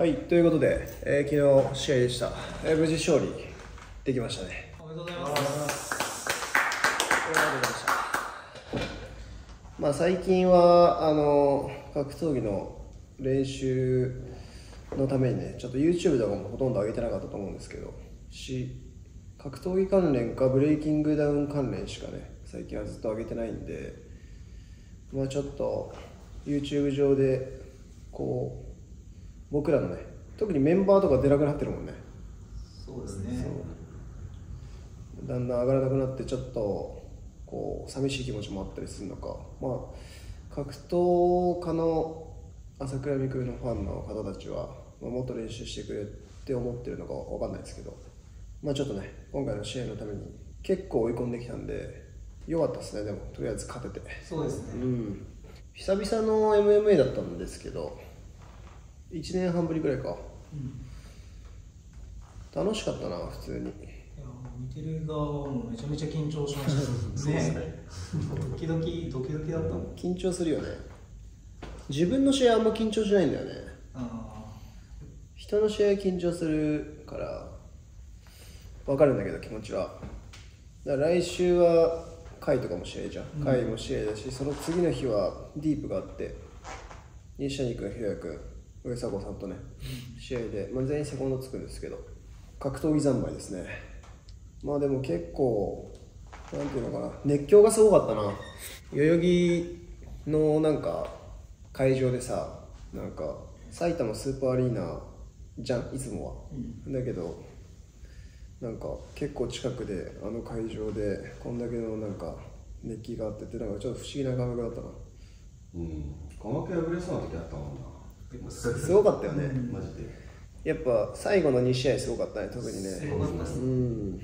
はい、ということで、えー昨日試合でした、えー無事勝利できましたね。おめでとうございます。ありがとうございました。まあ最近はあの格闘技の練習のためにね、ちょっと YouTube とかもほとんど上げてなかったと思うんですけど、し格闘技関連かブレイキングダウン関連しかね、最近はずっと上げてないんで、まあちょっと YouTube 上でこう僕らのね、特にメンバーとか出なくなってるもんね。そうですね。だんだん上がらなくなってちょっとこう寂しい気持ちもあったりするのかまあ格闘家の朝倉未来のファンの方たちは、まあ、もっと練習してくれって思ってるのかわかんないですけどまあちょっとね今回の試合のために結構追い込んできたんで良かったですねでもとりあえず勝ててそうですね。うん久々の MMA だったんですけど1年半ぶりぐらいか。楽しかったな普通に。いや見てる側はもうめちゃめちゃ緊張しました。ね。ドキドキドキドキだったもん。緊張するよね。自分の試合あんま緊張しないんだよね。あ人の試合緊張するから分かるんだけど気持ちは。だから来週は回とかも試合じゃん。回も試合だし、その次の日はディープがあって西谷君、ひろや君、上迫さんとね、試合で、まあ、全員セコンドつくんですけど格闘技三昧ですね。まあでも結構なんていうのかな熱狂がすごかったな。代々木のなんか会場でさなんか埼玉スーパーアリーナじゃんいつもは、だけどなんか結構近くであの会場でこんだけのなんか熱気があっててなんかちょっと不思議な感覚だったな。うん。鼓膜破れそうな時あったもんなすごかったよね、マジで。やっぱ最後の2試合すごかったね特にね。ですうん。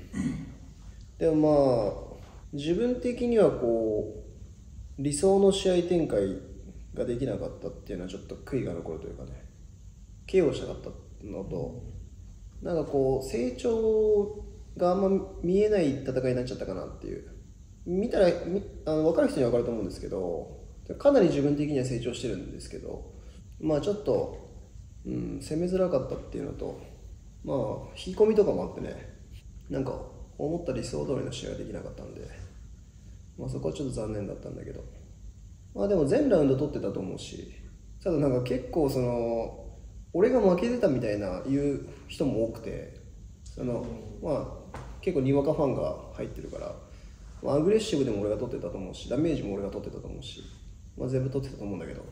でもまあ自分的にはこう理想の試合展開ができなかったっていうのはちょっと悔いが残るというかね。KO したかったのとなんかこう成長があんま見えない戦いになっちゃったかなっていう。見たらみあの分かる人には分かると思うんですけどかなり自分的には成長してるんですけどまあちょっと、うん、攻めづらかったっていうのとまあ引き込みとかもあってねなんか思った理想通りの試合ができなかったんで、まあ、そこはちょっと残念だったんだけど。まあでも全ラウンド取ってたと思うしただなんか結構その俺が負けてたみたいな言う人も多くてそのまあ結構にわかファンが入ってるから、まあ、アグレッシブでも俺が取ってたと思うしダメージも俺が取ってたと思うし、まあ、全部取ってたと思うんだけど。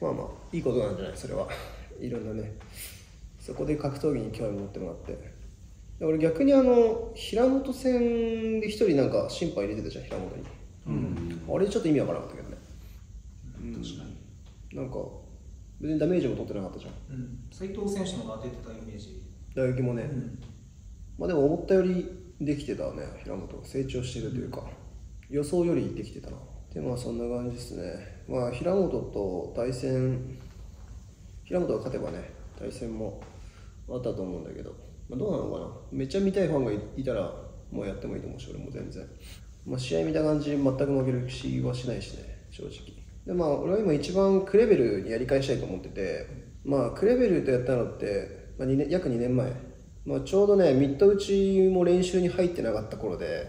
まあまあいいことなんじゃない？それは。いろんなね。そこで格闘技に興味持ってもらって。で俺逆にあの平本戦で一人なんか審判入れてたじゃん平本に、あれちょっと意味わからなかったけどね。確かに。なんか別にダメージも取ってなかったじゃん。うん。斉藤選手のが当ててたイメージ。打撃もね、うん。まあでも思ったよりできてたね平本成長してるというか、予想よりできてたな。でまあそんな感じですねまあ平本と対戦平本が勝てばね対戦もあったと思うんだけど、まあ、どうなのかな？めっちゃ見たいファンがいたらもうやってもいいと思うし俺も全然、まあ、試合見た感じ全く負ける気はしないしね正直。でまあ俺は今一番クレベルにやり返したいと思っててまあクレベルとやったのって、まあ、2年約2年前。まあ、ちょうどねミッド打ちも練習に入ってなかった頃で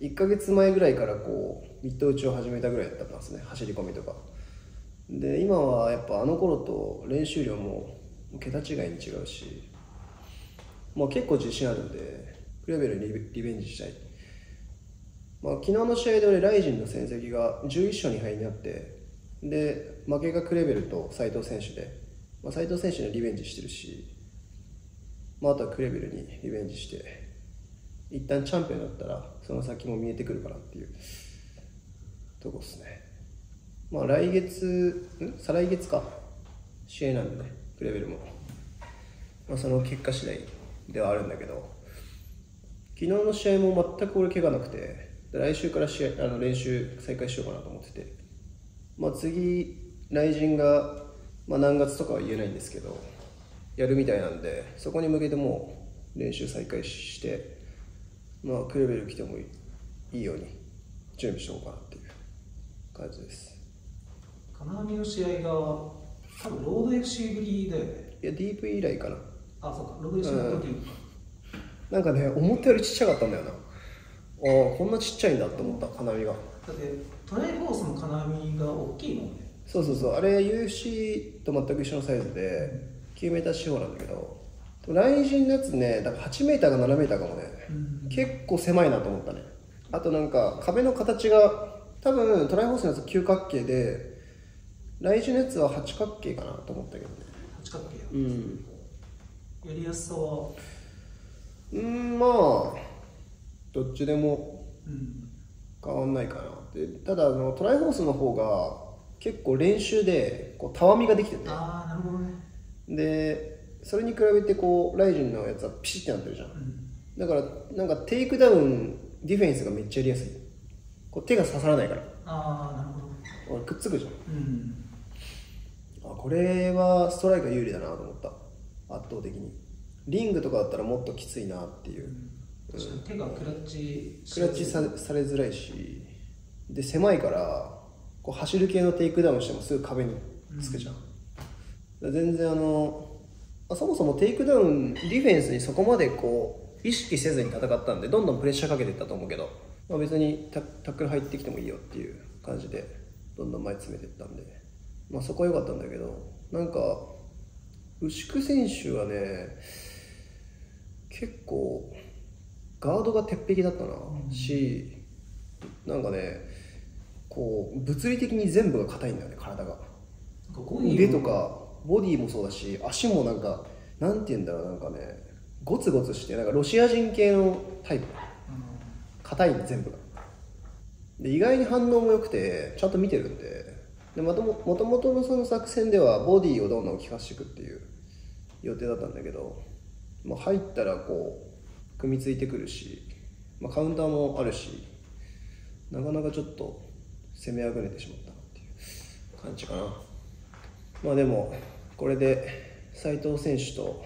1ヶ月前ぐらいからこうミッド打ちを始めたぐらいだったんですね。走り込みとか。で今はやっぱあの頃と練習量も桁違いに違うしもう結構自信あるんでクレベルにリベンジしたい、まあ、昨日の試合で俺ライジンの戦績が11勝2敗になってで負けがクレベルと斉藤選手で、まあ、斉藤選手にリベンジしてるしまあ、あとはクレベルにリベンジして一旦チャンピオンだったらその先も見えてくるかなっていう。とこですね。まあ来月ん？再来月か。試合なんでねクレベルも、まあ、その結果次第ではあるんだけど。昨日の試合も全く俺怪我なくて。来週から試合あの練習再開しようかなと思ってて。まあ次来陣が、まあ、何月とかは言えないんですけどやるみたいなんでそこに向けてもう練習再開してまあクレベル来てもいいように準備しようかなっていう。感じです。金網の試合が多分ロード FC ぶりだよね。いや DV 以来かな。あそうか。ロード FC の時か、なんかね思ったよりちっちゃかったんだよな。ああこんなちっちゃいんだって思った金網が。だってトライフォースの金網が大きいもんね。そうそうそう。あれ UFC と全く一緒のサイズで 9m 四方なんだけど雷神のやつねだから 8m か 7m かもね、結構狭いなと思ったね。あとなんか壁の形が多分トライフォースのやつ九角形で雷神のやつは八角形かなと思ったけどね。八角形。うん。やりやすさは？うんまあどっちでもうん変わんないかなでただあのトライフォースの方が結構練習でこうたわみができてて。ああなるほどね。でそれに比べてこうライジンのやつはピシッてなってるじゃん。うん。だからなんかテイクダウンディフェンスがめっちゃやりやすいこう手が刺さらないから。ああなるほど。俺くっつくじゃん。うん。あこれはストライクが有利だなと思った。圧倒的に。リングとかだったらもっときついなっていう。確かに手がクラッチクラッチさされづらいし。で狭いからこう走る系のテイクダウンしてもすぐ壁につくじゃん、だから全然あのあそもそもテイクダウンディフェンスにそこまでこう意識せずに戦ったんでどんどんプレッシャーかけていったと思うけど、まあ、別にタタックル入ってきてもいいよっていう感じでどんどん前詰めていったんで、まあ、そこは良かったんだけどなんか牛久選手はね結構ガードが鉄壁だったな、しなんかねこう物理的に全部が硬いんだよね体が。腕とかボディもそうだし足もなんかなんて言うんだろうなんかねゴツゴツしてなんかロシア人系のタイプ硬いんで全部が。で意外に反応も良くてちゃんと見てるんで。でもとももともとのその作戦ではボディをどんどん効かしていくっていう予定だったんだけど、まあ、入ったらこう組みついてくるし、まあ、カウンターもあるしなかなかちょっと攻めあぐねてしまったなっていう感じかな。まあでもこれで斉藤選手と、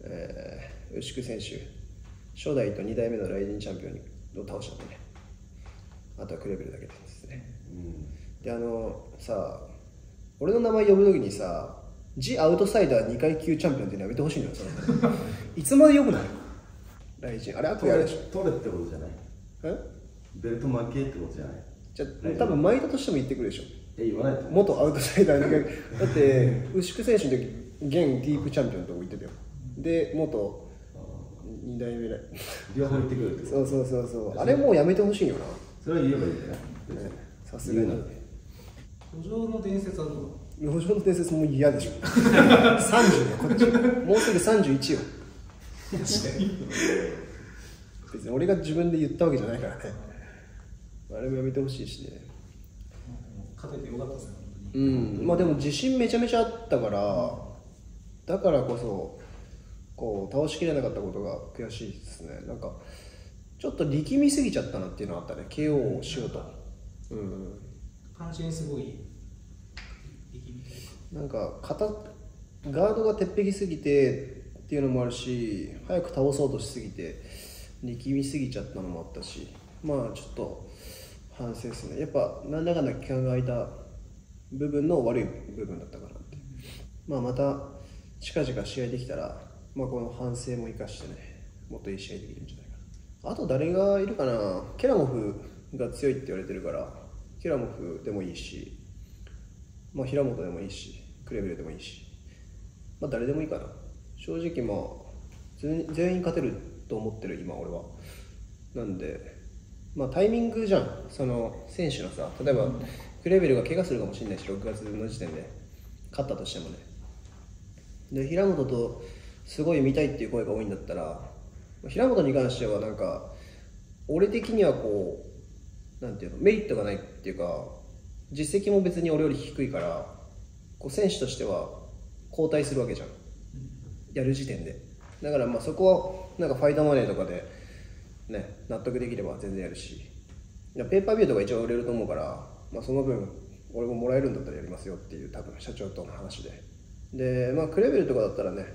えー、牛久選手初代と2代目のライジンチャンピオンにを倒したんでね。あとはクレベルだけですね。うん。であのさ俺の名前呼ぶ時にさ「ジ・アウトサイダー2階級チャンピオン」っていうのやめてほしいのよ いつまで呼ぶのよ？ライジンあれ後取れやる。でしょ取れってことじゃない？え？ベルト負けってことじゃない？じゃあ多分前田としても言ってくるでしょ。え言わないと元アウトサイダー2階級。だって 牛久選手の時現ディープチャンピオンのとこ行ってたよ。で元2代目だ両方言ってくるってこと？そうそうそうそう。あれもうやめてほしいよな。それは言えばいいんじゃないね。さすがに。路上の伝説はどう路上の伝説も嫌でしょ。30よ。こっちもうすぐ31よ。別に俺が自分で言ったわけじゃないからね。あれもやめてほしいしね。勝ててよかったですね本当に。うん。まあでも自信めちゃめちゃあったからだからこそこう倒しきれなかったことが悔しいですね。なんかちょっと力みすぎちゃったなっていうのはあったね。KO をしようと。うん。パンチにすごいなんか肩ガードが鉄壁すぎてっていうのもあるし早く倒そうとしすぎて力みすぎちゃったのもあったしまあちょっと反省ですね。やっぱ何らかの期間が空いた部分の悪い部分だったかなって。まあまた近々試合できたら、まあ、この反省も生かしてねもっといい試合できるんじゃないかな。あと誰がいるかな。ケラモフが強いって言われてるからケラモフでもいいしまあ、平本でもいいしクレベルでもいいし、まあ、誰でもいいかな。正直まあ全員勝てると思ってる今俺は。なんでまあタイミングじゃん。その選手のさ例えばクレベルが怪我するかもしれないし6月の時点で。勝ったとしてもね。で平本とすごい見たいっていう声が多いんだったら平本に関してはなんか俺的にはこうなんていうのメリットがないっていうか実績も別に俺より低いからこう選手としては交代するわけじゃん。やる時点で。だからまあそこはなんかファイトマネーとかでね納得できれば全然やるし。ペーパービューとか一応売れると思うから、まあ、その分俺ももらえるんだったらやりますよっていう多分社長との話で。でまあクレベルとかだったらね、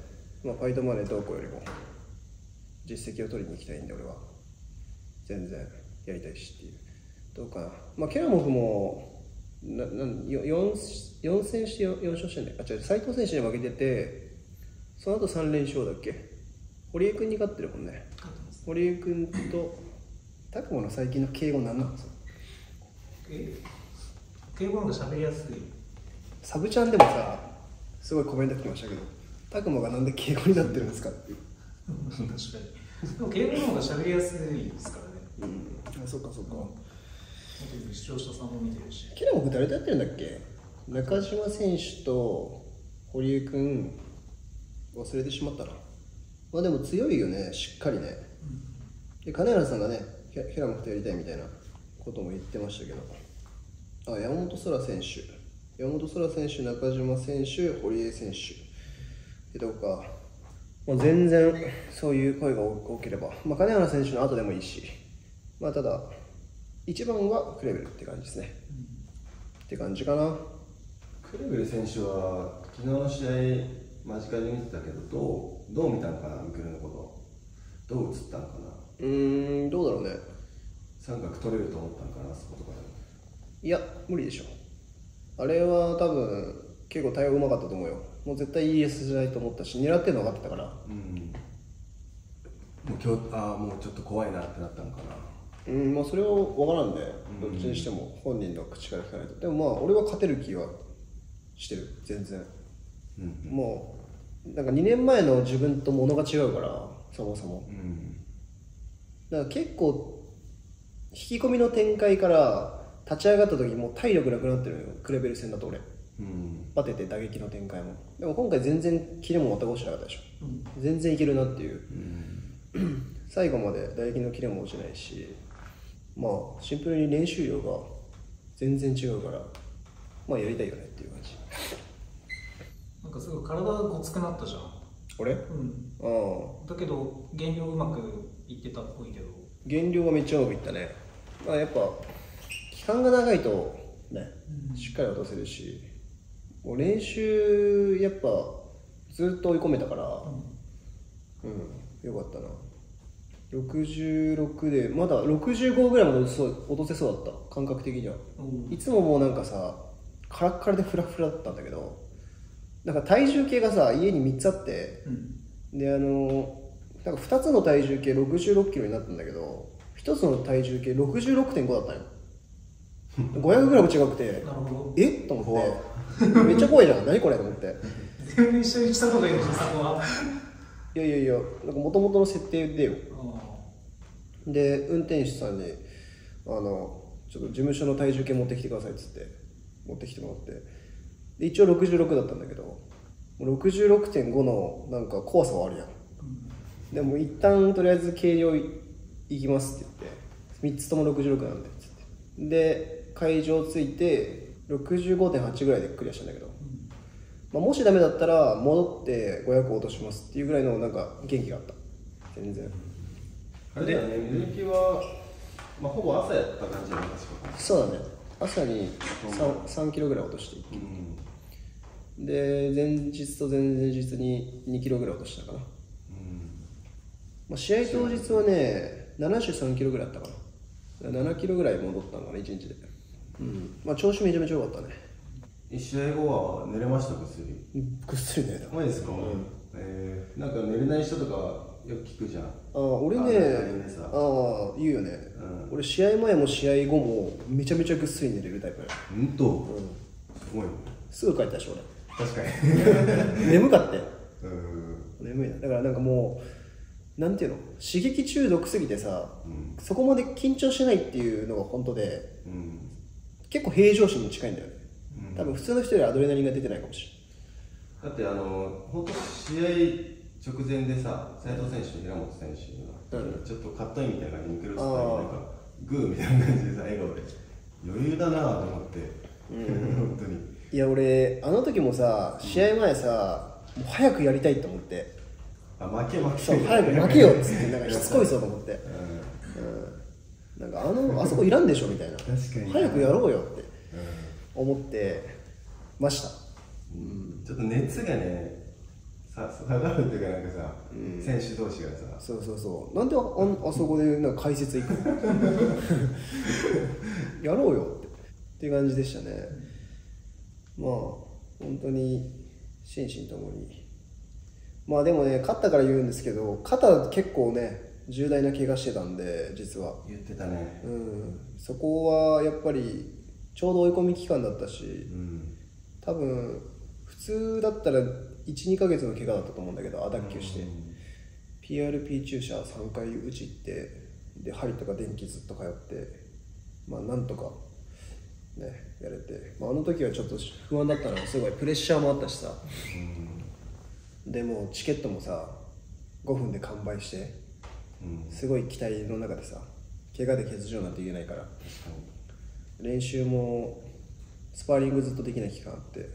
まあ、ファイトマネーどうこうよりも実績を取りに行きたいんで俺は。全然やりたいしっていう。どうかな。まあケラモフもなな 4, 4戦して 4, 4勝してんねあ違う斉藤選手に負けててその後3連勝だっけ？堀江君に勝ってるもんね。堀江君と拓磨の最近の敬語なんなんですかえ敬語の方が喋りやすい。サブちゃんでもさすごいコメント来ましたけど拓磨がなんで敬語になってるんですかっていう。確かに。でも敬語の方が喋りやすいですからね。うん。あそっかそっか視聴者さんも見てるし。キラモク誰とやってるんだっけ？中島選手と堀江君忘れてしまったな。まあでも強いよね。しっかりね。で金原さんがねひ平本とやりたいみたいなことも言ってましたけど。あ山本空選手。山本空選手中島選手堀江選手ってとこかもう全然そういう声が多ければ、まあ、金原選手の後でもいいしまあただ一番はクレベルって感じですね、って感じかな。クレベル選手は昨日の試合間近で見てたけどどうどう見たのかなミクルのこと。どう映ったのかな。うーんどうだろうね。三角取れると思ったのかなあそことかいや無理でしょ。あれは多分結構対応うまかったと思うよもう絶対 ES じゃないと思ったし狙ってるの分かってたから。うん。もう今日ああもうちょっと怖いなってなったのかな。うんまあそれは分からんでどっちにしても本人の口から聞かないと。でもまあ俺は勝てる気はしてる。全然。うんもうなんか2年前の自分と物が違うからそもそも。うん。だから結構引き込みの展開から立ち上がった時もう体力なくなってるのよ。クレベル戦だと俺。うんバテて打撃の展開も。でも今回全然キレもまた落ちなかったでしょ、全然いけるなっていう。うん。最後まで打撃のキレも落ちないしまあシンプルに練習量が全然違うからまあやりたいよねっていう感じ。なんかすごい体がごつくなったじゃん。俺あうん。あだけど減量うまくいってたっぽいけど。減量はめっちゃうまくいったね。まあやっぱ期間が長いとねしっかり落とせるしもう練習やっぱずっと追い込めたからうん、よかったな。66でまだ65ぐらいまで落とそう落とせそうだった感覚的には。うん。いつももうなんかさカラッカラでフラフラだったんだけどなんか体重計がさ家に3つあってうん。であのなんか2つの体重計66キロになったんだけど1つの体重計66.5だったよ500グラム違くてえ？と思って。めっちゃ怖いじゃん。何これ？と思って。全然一緒にした方がいいのにそこは。いやいやいやなんか元々の設定でよ。あで運転手さんにあのちょっと事務所の体重計持ってきてくださいっつって持ってきてもらって。で一応66だったんだけどもう66.5のなんか怖さはあるやん。でも一旦とりあえず計量い行きますって言って。3つとも66なんでっつって。で会場着いて65.8ぐらいでクリアしたんだけど、まあ、もしダメだったら戻って500落としますっていうぐらいのなんか元気があった。全然。あれ？だよね水木は、まあ、ほぼ朝やった感じじゃな。い確かそうだね。朝に 3, 3キロぐらい落としてうん。で前日と前々日に2キロぐらい落としたかな、まあ、試合当日はね73キロぐらいあったかな。7キロぐらい戻ったのかな1日でうん。まあ調子めちゃめちゃ良かったね。一試合後は寝れました？ぐっすり。ぐっすり寝た。マジですか、えー、なんか寝れない人とかよく聞くじゃん。ああ俺ねあああ言うよね、うん。俺試合前も試合後もめちゃめちゃぐっすり寝れるタイプやうんと、すごいね。すぐ帰ったでしょ確かに。俺 眠かったよ。うん。眠いな。だからなんかもうなんていうの？刺激中毒すぎてさ、うん。そこまで緊張しないっていうのが本当でうん結構平常心に近いんだよね、うん。多分普通の人よりアドレナリンが出てないかもしだってあの本当試合直前でさ斉藤選手と平本選手が、うん。ちょっとカットインみたいな感じに来るってあーなんかグーみたいな感じでさ笑顔で。余裕だなと思って、本当に。れないいや俺あの時もさ試合前さ、もう早くやりたいと思って。あ負け負けそう早く負けよっつってなんかしつこいぞと思って、ううん、なんかあのあそこいらんでしょみたいな。早くやろうよってん。思ってました。うん。ちょっと熱がねさ下がるっていうかなんかさ、選手同士がさ。そうそうそう。なんであああそこでなんか解説行くの？やろうよって。っていう感じでしたね、まあ本当に心身ともに。まあでもね勝ったから言うんですけど肩結構ね重大な怪我してたんで実は。言ってたね。うん。そこはやっぱりちょうど追い込み期間だったしうん。多分普通だったら12ヶ月の怪我だったと思うんだけどアダッキュして。PRP 注射3回打ちってで針とか電気ずっと通ってまあなんとかねやれて、まあ、あの時はちょっと不安だったの。はすごいプレッシャーもあったしさ。でもチケットもさ5分で完売して。うんすごい期待の中でさ怪我で欠場なんて言えないから。練習もスパーリングずっとできない期間あって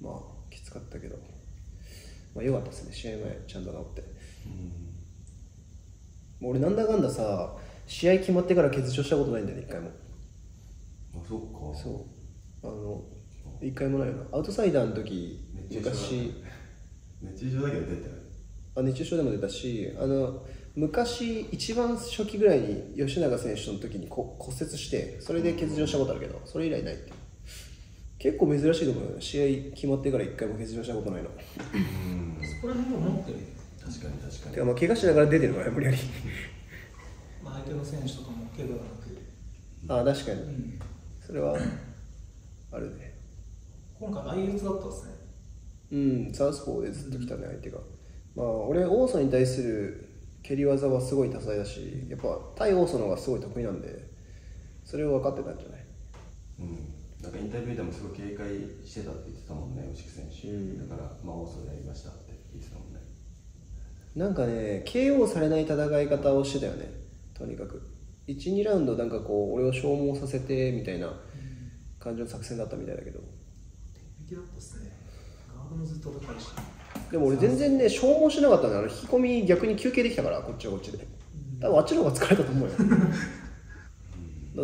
まあきつかったけど。まあ良かったですね。試合前ちゃんと治って。もう俺なんだかんださ試合決まってから欠場したことないんだよね一回も。あそっか。そう。あの一回もないよなアウトサイダーの時熱中症昔。熱中症だけど出てるあ熱中症でも出たしあの昔一番初期ぐらいに吉永選手の時にこ骨折してそれで欠場したことあるけどそれ以来ないって結構珍しいと思うよ。試合決まってから一回も欠場したことないの。うん。そこら辺を持ってる、確かに確かに。てかまあ怪我しながら出てるから無理やりまあ、相手の選手とかも怪我がなく、ああ確かに。うん、それはあるね。今回相打つだったですね。うんサウスポーでずっと来たね相手が。まあ俺オーソに対する蹴り技はすごい多彩だしやっぱ対オーソの方がすごい得意なんでそれを分かってたんじゃない？うん。なんかインタビューでもすごい警戒してたって言ってたもんね牛久選手、うん。だからまあオーソでやりましたって言ってたもんね。なんかね KO されない戦い方をしてたよねとにかく。12ラウンドなんかこう俺を消耗させてみたいな感じの作戦だったみたいだけど。敵だっすねガードもずっと高いしでも俺全然ね消耗しなかったんだよあの引き込み逆に休憩できたからこっちはこっちで。多分あっちの方が疲れたと思うよ。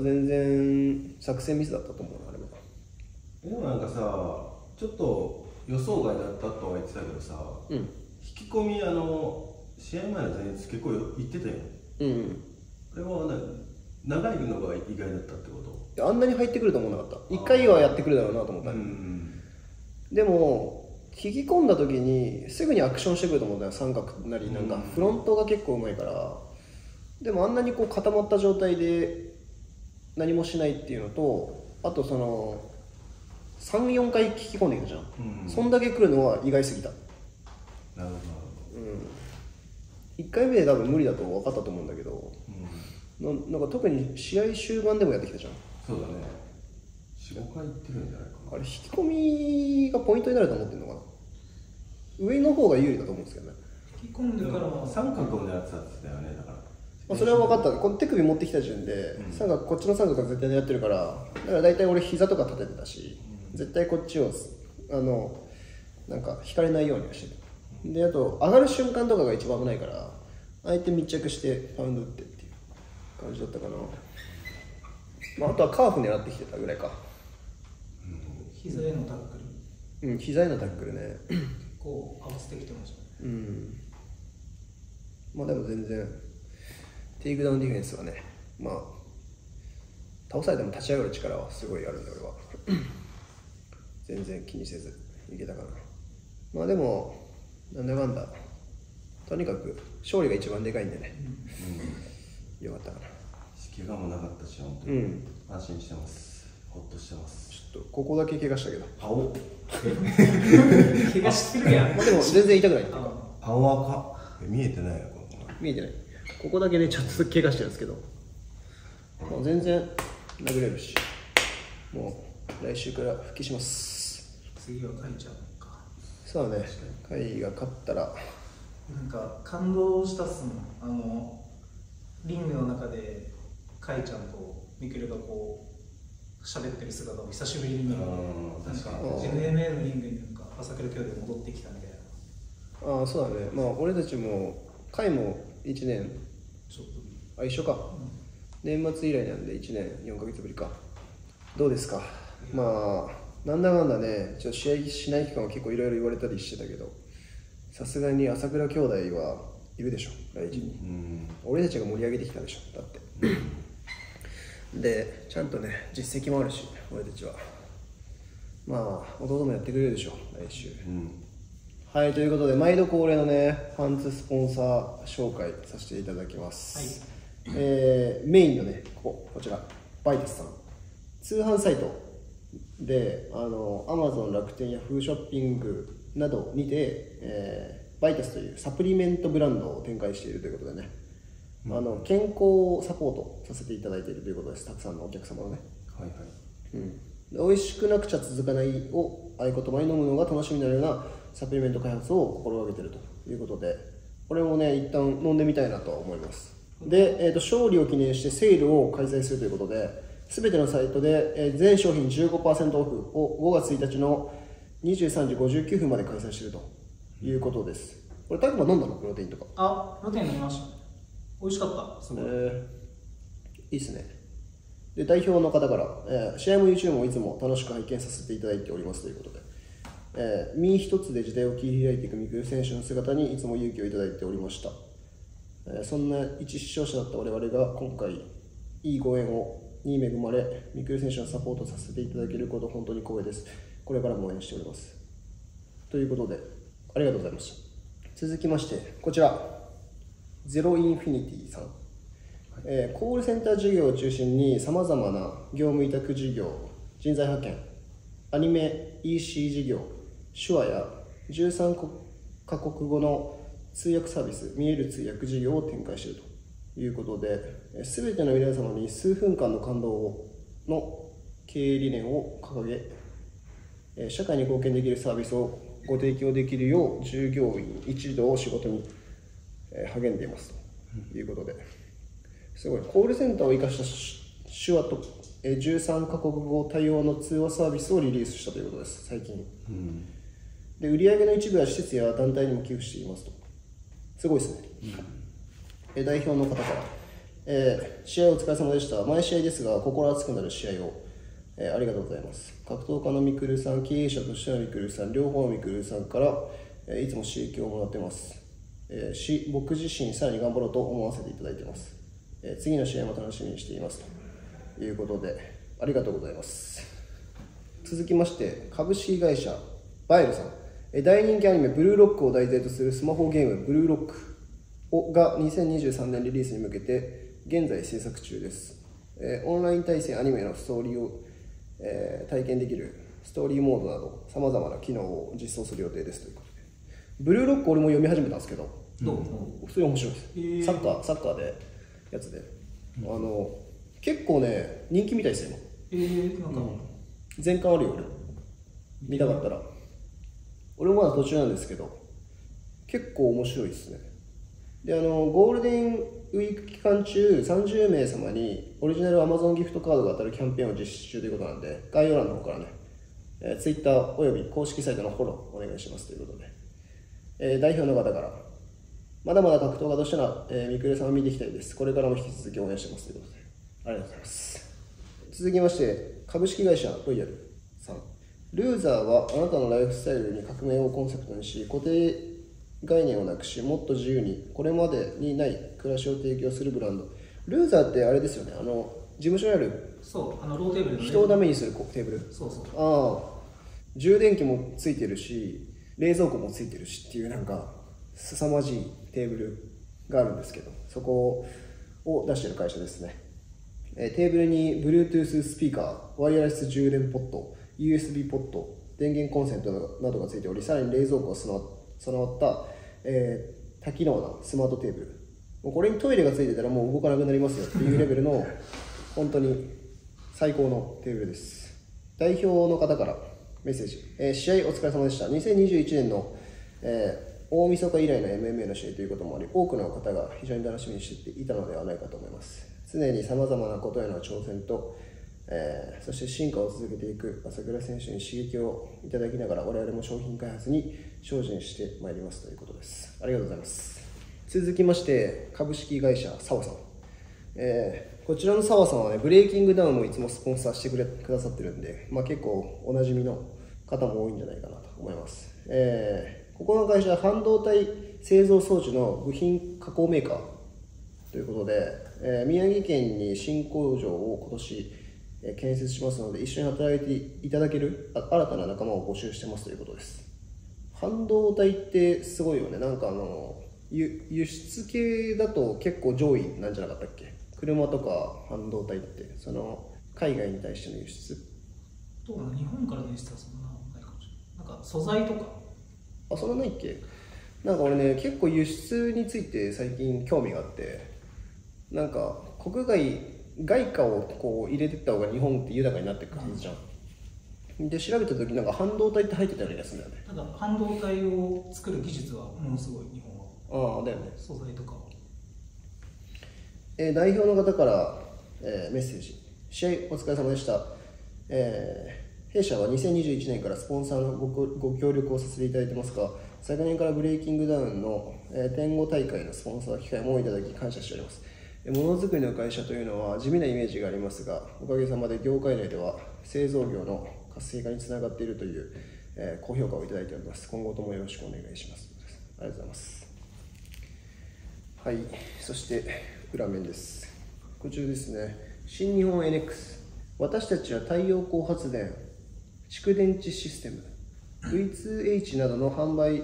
全然作戦ミスだったと思うなあれは。でもなんかさちょっと予想外だったとは言ってたけどさ、うん。引き込みあの試合前の前日結構言ってたようんあれはな長いのが意外だったってこと？あんなに入ってくると思わなかった。1回はやってくるだろうなと思った。うのん。でも引き込んだ時にすぐにアクションしてくると思うんだよ三角なりなんかフロントが結構うまいから。でもあんなにこう固まった状態で何もしないっていうのとあとその34回引き込んできたじゃん、うん。そんだけ来るのは意外すぎた。なるほどなる1回目で多分無理だと分かったと思うんだけど、うん、ななんか特に試合終盤でもやってきたじゃん。そうだね45回行ってるんじゃないかあれ引き込みがポイントになると思ってるのかな？上の方が有利だと思うんですけどね。引き込んでからは三角を狙ってたって言ってたよねだから。まあ、それは分かった。この手首持ってきた時点で、うん。三角こっちの三角が絶対狙ってるからだから大体俺膝とか立ててたし、絶対こっちをあのなんか引かれないようにはしてた。であと上がる瞬間とかが一番危ないから相手密着してパウンド打ってっていう感じだったかな、まあ、あとはカーフ狙ってきてたぐらいか膝へのタックル。うん膝へのタックルね。結構合わせてきてましたね。うん。まあでも全然テイクダウンディフェンスはねまあ倒されても立ち上がる力はすごいあるんで俺は。全然気にせずいけたかな。まあでもなんだかんだとにかく勝利が一番でかいんでね、よかったかな。怪我もなかったし本当に、うん。安心してますほっとしてます。ちょっとここだけ怪我したけど。青？怪我してるやん。まあでも全然痛くない。青赤？え見えてないよここ見えてない。ここだけねちょっと怪我してるんですけど、まあ、全然殴れるし。もう来週から復帰します。次は書いちゃうのか。そうだね。会が勝ったら。なんか感動したっすもん。あのリングの中でカイちゃんとミケルがこう喋ってる姿を久しぶりに見るうんなんか確かに MMA のリングになんか朝倉兄弟戻ってきたみたいな。ああそうだね。まあ俺たちも会も1年。ちょっと。あ一緒か。年末以来なんで1年4ヶ月ぶりか。どうですか？まあなんだかんだねちょっと試合しない期間は結構いろいろ言われたりしてたけどさすがに朝倉兄弟はいるでしょ？来日に、うん。俺たちが盛り上げてきたでしょ？だってでちゃんとね実績もあるし俺たちは。まあ弟もやってくれるでしょ来週。うん。はいということで毎度恒例のねパンツスポンサー紹介させていただきます、えーメインのねこここちらバイテスさん。通販サイトであの Amazon 楽天ヤフーショッピングなどにて、えーバイタスというサプリメントブランドを展開しているということでね、あの健康をサポートさせていただいているということです。たくさんのお客様のね。はいはい。うん、で美味しくなくちゃ続かないを合言葉に飲むのが楽しみになるようなサプリメント開発を心がけているということでこれもね一旦飲んでみたいなとは思います。で、えー、と勝利を記念してセールを開催するということで全てのサイトで、えー全商品15%オフを5月1日の23時59分まで開催しているということです。これタクマ飲んだの？プロテインとか。あロテン飲みました。ね美味しかった。すごい、えーいいですね。で代表の方から、えー試合も YouTube もいつも楽しく拝見させていただいております。ということで、えー身一つで時代を切り開いていくミクル選手の姿にいつも勇気をいただいておりました、えーそんな一視聴者だった我々が今回いいご縁をに恵まれミクル選手のサポートさせていただけること本当に光栄です。これからも応援しております。ということでありがとうございました続きましてこちら。ゼロインフィニティさん、えーコールセンター事業を中心にさまざまな業務委託事業人材派遣アニメ EC 事業手話や13カ国語の通訳サービス見える通訳事業を展開しているということで全ての皆様に数分間の感動をの経営理念を掲げ社会に貢献できるサービスをご提供できるよう従業員一同仕事に励んでいますということで。すごい。コールセンターを生かしたし手話とえー13カ国語対応の通話サービスをリリースしたということです。最近。うん。で売上の一部は施設や団体にも寄付していますと。すごいですね、え代表の方から、えー試合お疲れ様でした。毎試合ですが心熱くなる試合を、えーありがとうございます。格闘家のみくるさん経営者としてのみくるさん両方のみくるさんから、えーいつも刺激をもらってます、えし僕自身さらに頑張ろうと思わせていただいてます、え次の試合も楽しみにしていますと。いうことでありがとうございます。続きまして株式会社バイルさん。え大人気アニメ「ブルーロック」を題材とするスマホゲーム「ブルーロック。を」が2023年リリースに向けて現在制作中です、えオンライン対戦アニメのストーリーを、え体験できるストーリーモードなどさまざまな機能を実装する予定ですということで。ブルーロック俺も読み始めたんですけどどう、普通に面白いです、サッカーサッカーでやつで、あの結構ね人気みたいですよえー、なんか、全巻あるよ俺。見たかったら。俺もまだ途中なんですけど結構面白いですね。であのゴールデンウィーク期間中30名様にオリジナル Amazon ギフトカードが当たるキャンペーンを実施中ということなんで概要欄の方からね、えー、Twitter および公式サイトのフォローお願いしますということで、えー代表の方からまだまだ格闘家としての、えー、ミクレさんを見ていきたいです。これからも引き続き応援してますということで。ありがとうございます。続きまして株式会社ロイヤルさん。ルーザーはあなたのライフスタイルに革命をコンセプトにし固定概念をなくしもっと自由にこれまでにない暮らしを提供するブランド。ルーザーってあれですよね。あの事務所にあるそうあのローテーブルのね人をダメにするこテーブル。そうそう。ああ。充電器もついてるし冷蔵庫もついてるしっていうなんか凄まじいテーブルがあるんですけどそこを出してる会社ですね、えテーブルに Bluetooth スピーカーワイヤレス充電ポート USB ポット電源コンセントなどがついておりさらに冷蔵庫が備わ備わった、えー多機能なスマートテーブル。もうこれにトイレがついてたらもう動かなくなりますよっていうレベルの 本当に最高のテーブルです。代表の方からメッセージ、えー試合お疲れ様でした。2021年の、えー大晦日以来の MMA の試合ということもあり多くの方が非常に楽しみにしていたのではないかと思います。常にさまざまなことへの挑戦と、えーそして進化を続けていく朝倉選手に刺激をいただきながら我々も商品開発に精進してまいりますということです。ありがとうございます。続きまして株式会社澤さん。えーこちらの澤さんはね、ブレイキングダウンもいつもスポンサーしてくれくださってるんで、まあ、結構おなじみの方も多いんじゃないかなと思います。えーここの会社は半導体製造装置の部品加工メーカーということで、えー宮城県に新工場を今年、えー建設しますので一緒に働いていただけるあ新たな仲間を募集してますということです。半導体ってすごいよね。なんかあの輸輸出系だと結構上位なんじゃなかったっけ？車とか半導体って。その海外に対しての輸出。どうかな日本からの輸出はそんなないかもしれない。なんか素材とか。あそんなないっけ？なんか俺ね結構輸出について最近興味があってなんか国外外貨をこう入れてった方が日本って豊かになっていくはずじゃん、で調べた時なんか半導体って入ってたような気がするんだよね。ただ半導体を作る技術はものすごい日本は。ああだよね。素材とかは。えー代表の方から、えーメッセージ。試合お疲れ様でした、えー弊社は2021年からスポンサーのご協力をさせていただいてますが昨年からブレイキングダウンの、えー天狗大会のスポンサー機会もいただき感謝しております。ものづくりの会社というのは地味なイメージがありますがおかげさまで業界内では製造業の活性化につながっているという、えー高評価をいただいております。今後ともよろしくお願いします。ありがとうございます。はい、そして裏面です。こちらですね、新日本 NX。私たちは太陽光発電、蓄電池システム、V2H などの販売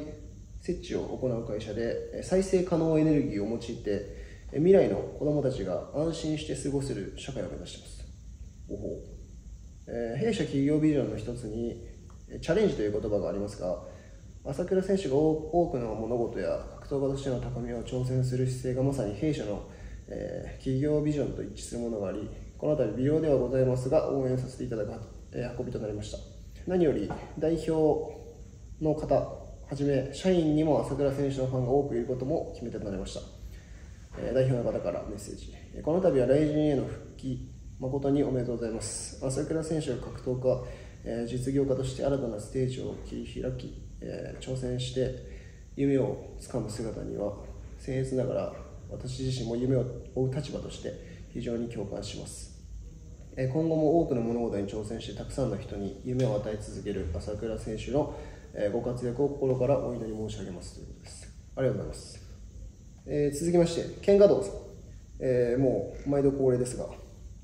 設置を行う会社で、え再生可能エネルギーを用いて、え未来の子どもたちが安心して過ごせる社会を目指しています。おほう。えー弊社企業ビジョンの一つにえーチャレンジという言葉がありますが朝倉選手が多多くの物事や格闘家としての高みを挑戦する姿勢がまさに弊社の、えー企業ビジョンと一致するものがありこの度微量ではございますが応援させていただく、えー運びとなりました何より代表の方はじめ社員にも朝倉選手のファンが多くいることも決め手となりましたえー代表の方からメッセージ。この度は来人への復帰、誠におめでとうございます。朝倉選手が格闘家、えー実業家として新たなステージを切り開き、えー挑戦して夢をつかむ姿には、僭越ながら私自身も夢を追う立場として非常に共感します。今後も多くの物事に挑戦してたくさんの人に夢を与え続ける朝倉選手のご活躍を心からお祈り申し上げますということです。ありがとうございます。えー続きまして、剣華道さん、えーもう毎度恒例ですが、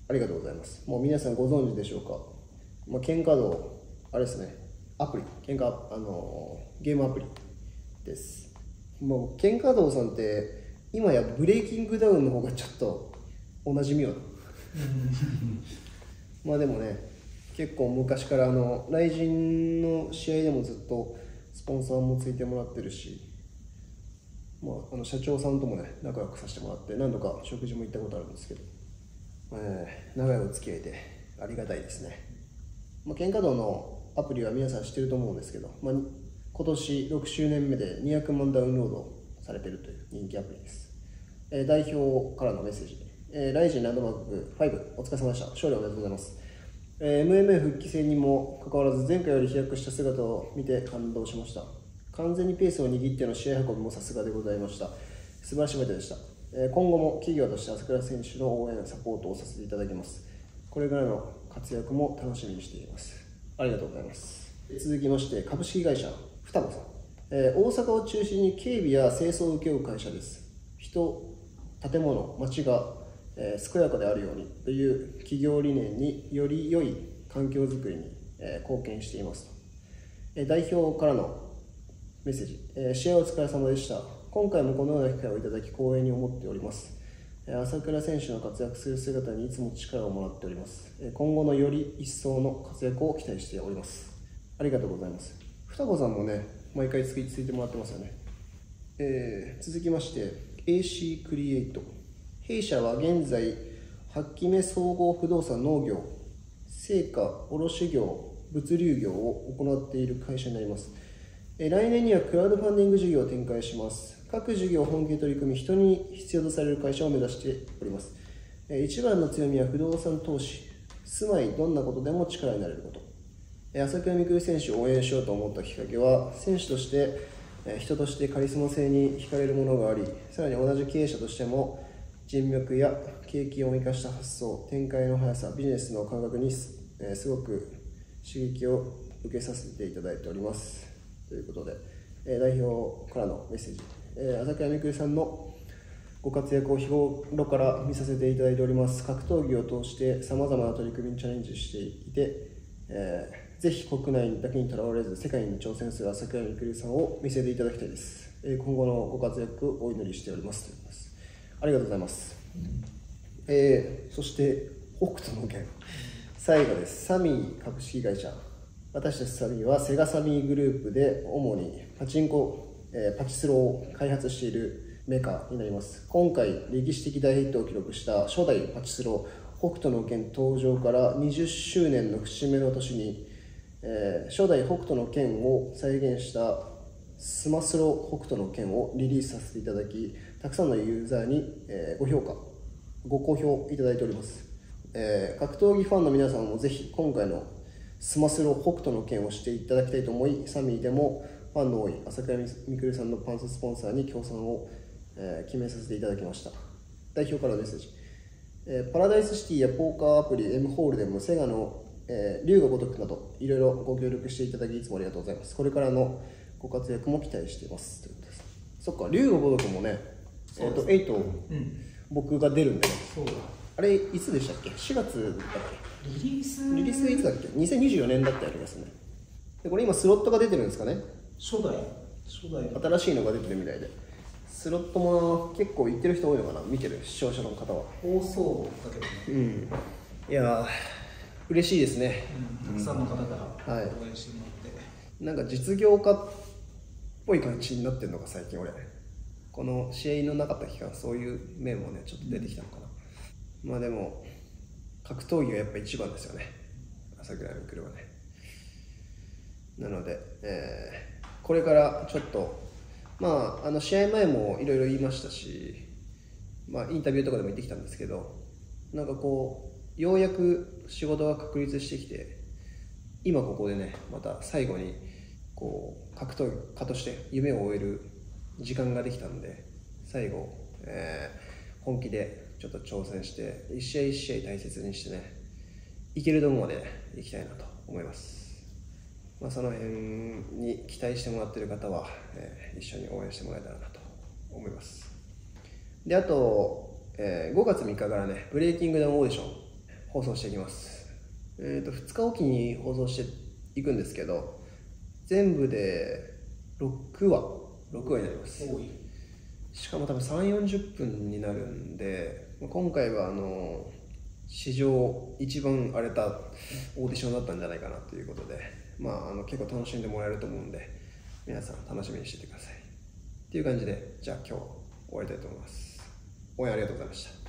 ありがとうございます。もう皆さんご存知でしょうか、まあ、剣華道、あれですね、アプリ、剣華、あのーゲームアプリです。もう剣華道さんって、今やブレイキングダウンの方がちょっとおなじみよな。まあでもね、結構昔からあの、雷神の試合でもずっとスポンサーもついてもらってるし、まあ、あの社長さんともね仲良くさせてもらって何度か食事も行ったことあるんですけど、えー長いお付き合いでありがたいですね、まあ、喧嘩道のアプリは皆さん知ってると思うんですけど、まあ、今年6周年目で200万ダウンロードされてるという人気アプリです、えー代表からのメッセージ、えーライジンランドマーク5お疲れ様でした。勝利おめでとうございます。えー MMA 復帰戦にもかかわらず前回より飛躍した姿を見て感動しました。完全にペースを握っての試合運びもさすがでございました。素晴らしい場でした、えー今後も企業として朝倉選手の応援サポートをさせていただきます。これからの活躍も楽しみにしています。ありがとうございます。続きまして株式会社双子さん、えー大阪を中心に警備や清掃を請け負う会社です。人建物町が、えー健やかであるようにという企業理念により良い環境づくりに、えー貢献していますと、えー代表からのメッセージ、えー試合お疲れ様でした。今回もこのような機会をいただき光栄に思っております。え朝倉選手の活躍する姿にいつも力をもらっております。今後のより一層の活躍を期待しております。ありがとうございます。双子さんもね毎回ついついてもらってますよね。えー続きまして AC クリエイト。弊社は現在8期目総合不動産農業成果卸業物流業を行っている会社になります。え来年にはクラウドファンディング事業を展開します。各事業本気で取り組み人に必要とされる会社を目指しております。え一番の強みは不動産投資。住まいどんなことでも力になれること。えー朝倉未来選手を応援しようと思ったきっかけは選手として人としてカリスマ性に惹かれるものがありさらに同じ経営者としても人脈や経験を生かした発想展開の速さビジネスの感覚にす,、えすごく刺激を受けさせていただいております。ということで、え代表からのメッセージ、えー朝倉未来さんのご活躍を日頃から見させていただいております。格闘技を通してさまざまな取り組みにチャレンジしていて、えーぜひ国内だけにとらわれず世界に挑戦する朝倉未来さんを見せていただきたいです、え今後のご活躍をお祈りしておりますということです。ありがとうございます、えーそして北斗の拳。最後です。サミー株式会社。私たちサミーはセガサミーグループで主にパチンコ、えーパチスロを開発しているメーカーになります。今回歴史的大ヒットを記録した初代パチスロ北斗の拳登場から20周年の節目の年に、えー初代北斗の拳を再現したスマスロ北斗の拳をリリースさせていただきたくさんのユーザーに、えーご評価ご好評いただいております、えー格闘技ファンの皆さんもぜひ今回のスマスロ北斗の拳をしていただきたいと思いサミーでもファンの多い朝倉未来さんのパンツスポンサーに協賛を、えー決めさせていただきました。代表からのメッセージ。えーパラダイスシティやポーカーアプリ M ホールでもセガの、えー、竜が如くなどいろいろご協力していただきいつもありがとうございます。これからのご活躍も期待しています。ということです。そっか竜が如くもねえっ、と8うん。僕が出るんでねそうだ。あれいつでしたっけ？4月だっリリース。けリリースいつだっけ？2024年だったような気がするね。でこれ今スロットが出てるんですかね？初代。初代新しいのが出てるみたいで。スロットも結構行ってる人多いのかな？見てる？視聴者の方は。放送だけどね、うん。いやー嬉しいですね。うん、たくさんの方からはい。応援してもらって、なんか実業家っぽい感じになってるのが最近俺この試合のなかった期間そういう面もねちょっと出てきたのかな、まあでも格闘技がやっぱ一番ですよね。朝倉未来はね。なので、えーこれからちょっとまああの試合前もいろいろ言いましたしまあインタビューとかでも言ってきたんですけどなんかこうようやく仕事が確立してきて今ここでねまた最後にこう格闘家として夢を終える時間ができたんで最後、えー本気でちょっと挑戦して一試合一試合大切にしてねいけるとこまで行きたいなと思います、まあ、その辺に期待してもらってる方は、えー一緒に応援してもらえたらなと思います。であと、えー5月3日からねブレイキングダウンオーディション放送していきます。えー、と2日おきに放送していくんですけど全部で6話6話になります。しかも多分3 4 0分になるんでまあ今回はあの史上一番荒れたオーディションだったんじゃないかなということで、まあ、あの結構楽しんでもらえると思うんで皆さん楽しみにしててください。っていう感じでじゃあ今日終わりたいと思います。応援ありがとうございました